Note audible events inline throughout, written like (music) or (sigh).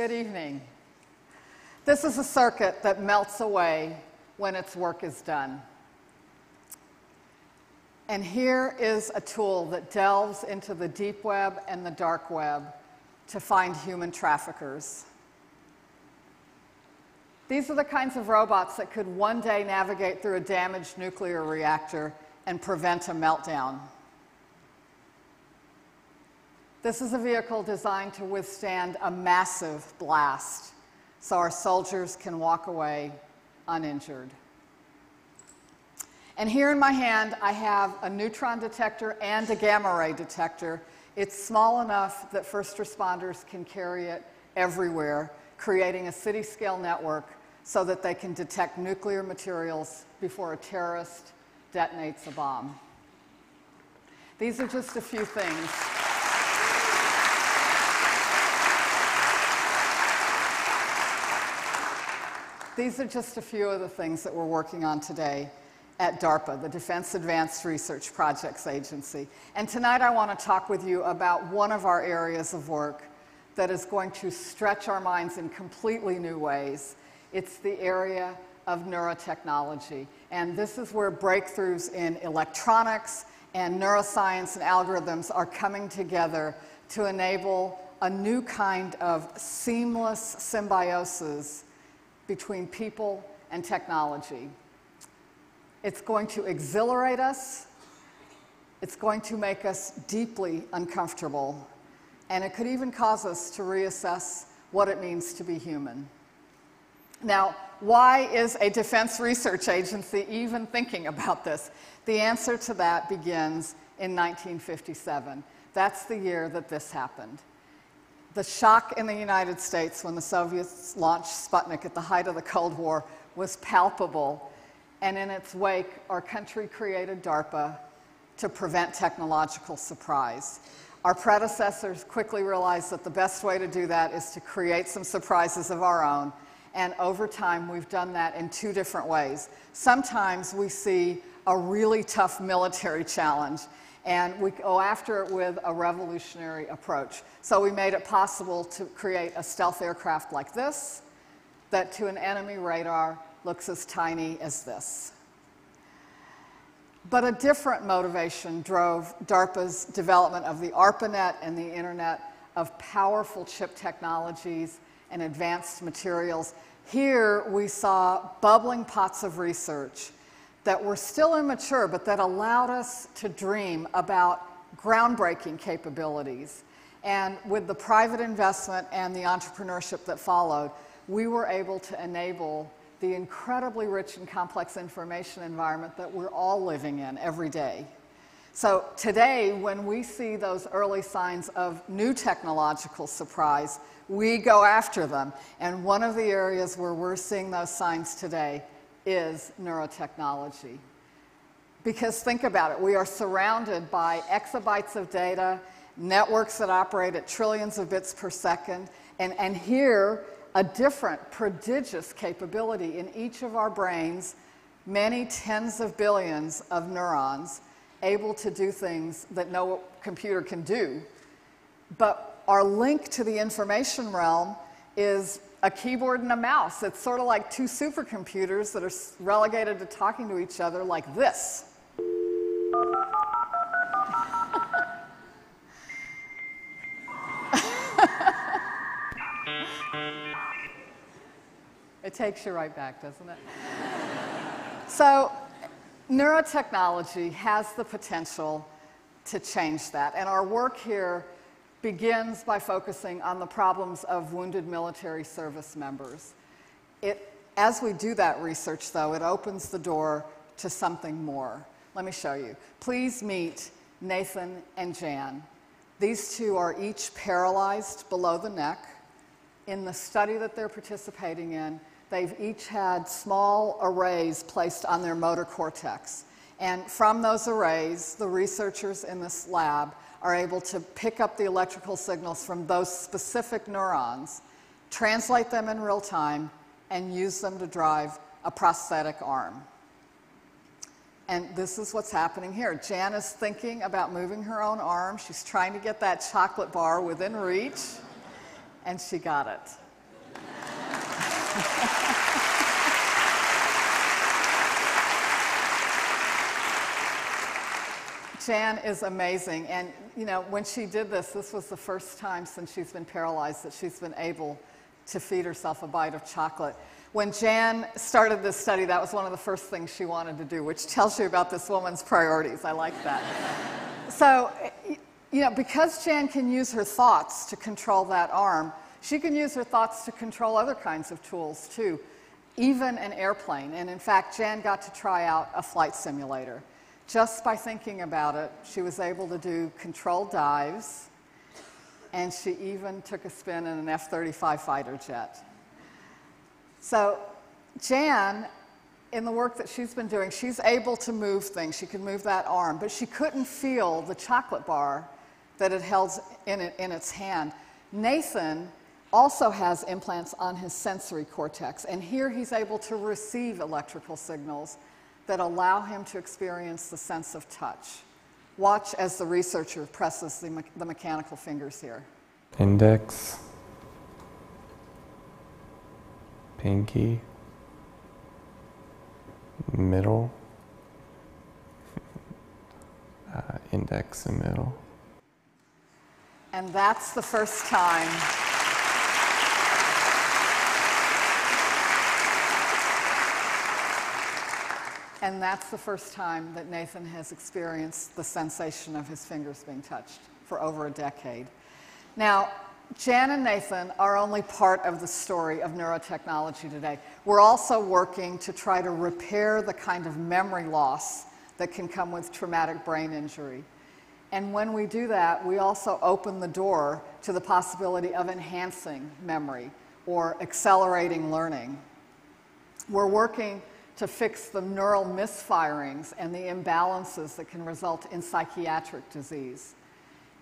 Good evening. This is a circuit that melts away when its work is done. And here is a tool that delves into the deep web and the dark web to find human traffickers. These are the kinds of robots that could one day navigate through a damaged nuclear reactor and prevent a meltdown. This is a vehicle designed to withstand a massive blast so our soldiers can walk away uninjured. And here in my hand, I have a neutron detector and a gamma ray detector. It's small enough that first responders can carry it everywhere, creating a city scale network so that they can detect nuclear materials before a terrorist detonates a bomb. These are just a few things. These are just a few of the things that we're working on today at DARPA, the Defense Advanced Research Projects Agency. And tonight I want to talk with you about one of our areas of work that is going to stretch our minds in completely new ways. It's the area of neurotechnology. And this is where breakthroughs in electronics and neuroscience and algorithms are coming together to enable a new kind of seamless symbiosis between people and technology. It's going to exhilarate us, it's going to make us deeply uncomfortable, and it could even cause us to reassess what it means to be human. Now, why is a defense research agency even thinking about this? The answer to that begins in 1957. That's the year that this happened. The shock in the United States when the Soviets launched Sputnik at the height of the Cold War was palpable. And in its wake, our country created DARPA to prevent technological surprise. Our predecessors quickly realized that the best way to do that is to create some surprises of our own. And over time, we've done that in two different ways. Sometimes we see a really tough military challenge, and we go after it with a revolutionary approach. So we made it possible to create a stealth aircraft like this that to an enemy radar looks as tiny as this. But a different motivation drove DARPA's development of the ARPANET and the Internet of powerful chip technologies and advanced materials. Here we saw bubbling pots of research that were still immature, but that allowed us to dream about groundbreaking capabilities. And with the private investment and the entrepreneurship that followed, we were able to enable the incredibly rich and complex information environment that we're all living in every day. So today, when we see those early signs of new technological surprise, we go after them. And one of the areas where we're seeing those signs today is neurotechnology. Because think about it, we are surrounded by exabytes of data, networks that operate at trillions of bits per second, and, and here, a different, prodigious capability in each of our brains, many tens of billions of neurons able to do things that no computer can do. But our link to the information realm is a keyboard and a mouse. It's sort of like two supercomputers that are relegated to talking to each other like this. (laughs) it takes you right back, doesn't it? so, neurotechnology has the potential to change that. And our work here begins by focusing on the problems of wounded military service members. It, as we do that research, though, it opens the door to something more. Let me show you. Please meet Nathan and Jan. These two are each paralyzed below the neck. In the study that they're participating in, they've each had small arrays placed on their motor cortex. And from those arrays, the researchers in this lab are able to pick up the electrical signals from those specific neurons, translate them in real time, and use them to drive a prosthetic arm. And this is what's happening here. Jan is thinking about moving her own arm. She's trying to get that chocolate bar within reach, and she got it. (laughs) Jan is amazing. And, you know, when she did this, this was the first time since she's been paralyzed that she's been able to feed herself a bite of chocolate. When Jan started this study, that was one of the first things she wanted to do, which tells you about this woman's priorities. I like that. (laughs) so, you know, because Jan can use her thoughts to control that arm, she can use her thoughts to control other kinds of tools too, even an airplane. And in fact, Jan got to try out a flight simulator. Just by thinking about it, she was able to do controlled dives, and she even took a spin in an F 35 fighter jet. So, Jan, in the work that she's been doing, she's able to move things. She can move that arm, but she couldn't feel the chocolate bar that it held in, it, in its hand. Nathan also has implants on his sensory cortex, and here he's able to receive electrical signals that allow him to experience the sense of touch. Watch as the researcher presses the, me- the mechanical fingers here. Index, pinky, middle, (laughs) uh, index and middle. And that's the first time. And that's the first time that Nathan has experienced the sensation of his fingers being touched for over a decade. Now, Jan and Nathan are only part of the story of neurotechnology today. We're also working to try to repair the kind of memory loss that can come with traumatic brain injury. And when we do that, we also open the door to the possibility of enhancing memory or accelerating learning. We're working to fix the neural misfirings and the imbalances that can result in psychiatric disease.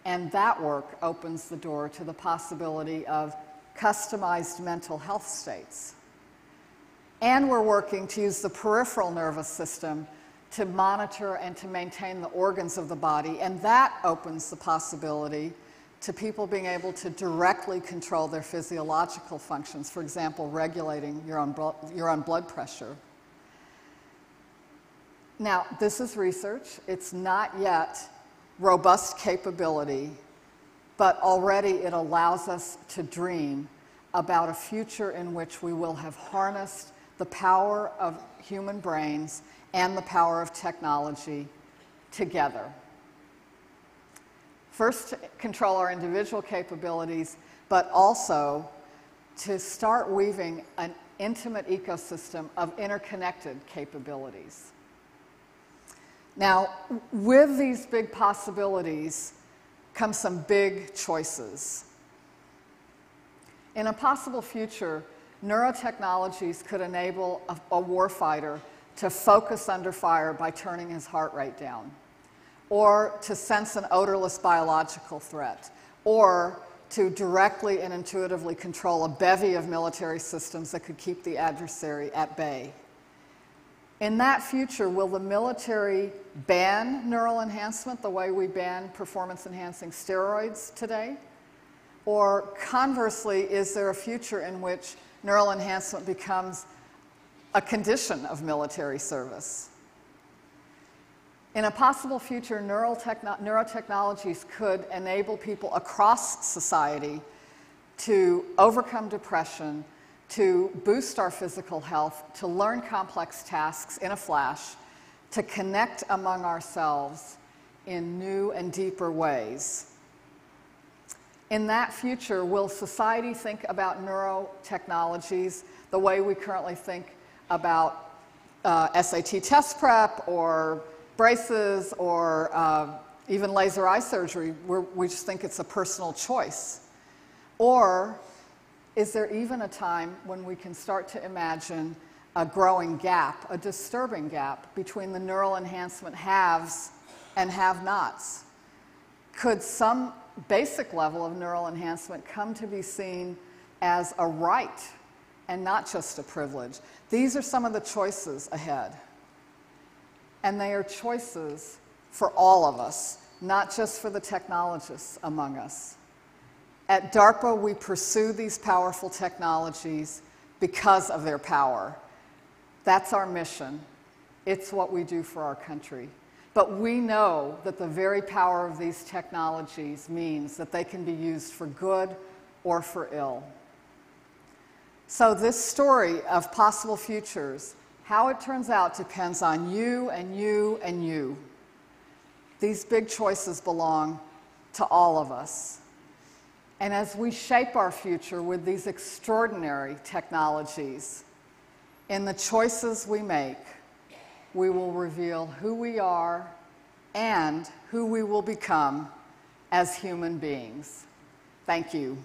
And that work opens the door to the possibility of customized mental health states. And we're working to use the peripheral nervous system to monitor and to maintain the organs of the body, and that opens the possibility to people being able to directly control their physiological functions, for example, regulating your own, your own blood pressure. Now, this is research. It's not yet robust capability, but already it allows us to dream about a future in which we will have harnessed the power of human brains and the power of technology together. First, to control our individual capabilities, but also to start weaving an intimate ecosystem of interconnected capabilities. Now, with these big possibilities come some big choices. In a possible future, neurotechnologies could enable a, a warfighter to focus under fire by turning his heart rate down, or to sense an odorless biological threat, or to directly and intuitively control a bevy of military systems that could keep the adversary at bay. In that future, will the military ban neural enhancement the way we ban performance enhancing steroids today? Or conversely, is there a future in which neural enhancement becomes a condition of military service? In a possible future, neurotechnologies could enable people across society to overcome depression to boost our physical health, to learn complex tasks in a flash, to connect among ourselves in new and deeper ways. In that future, will society think about neurotechnologies the way we currently think about uh, SAT test prep or braces or uh, even laser eye surgery, where we just think it's a personal choice? Or is there even a time when we can start to imagine a growing gap, a disturbing gap between the neural enhancement haves and have nots? Could some basic level of neural enhancement come to be seen as a right and not just a privilege? These are some of the choices ahead. And they are choices for all of us, not just for the technologists among us. At DARPA, we pursue these powerful technologies because of their power. That's our mission. It's what we do for our country. But we know that the very power of these technologies means that they can be used for good or for ill. So, this story of possible futures, how it turns out depends on you and you and you. These big choices belong to all of us. And as we shape our future with these extraordinary technologies, in the choices we make, we will reveal who we are and who we will become as human beings. Thank you.